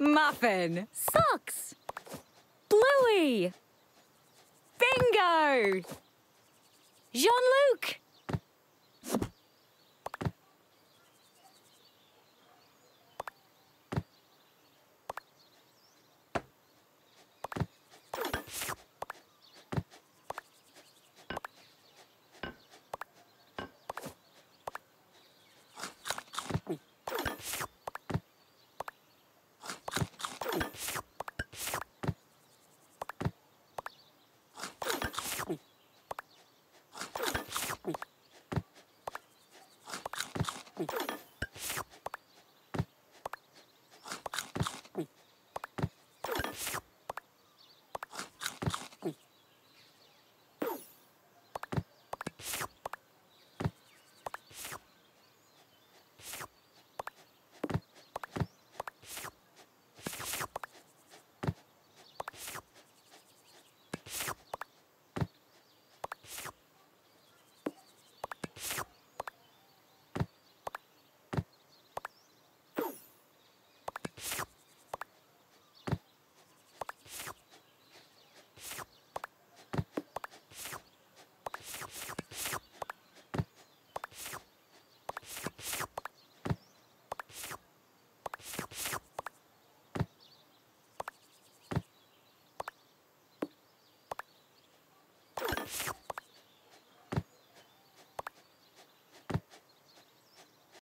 Muffin. Socks. Bluey. Bingo! Jean-Luc. Thank you. you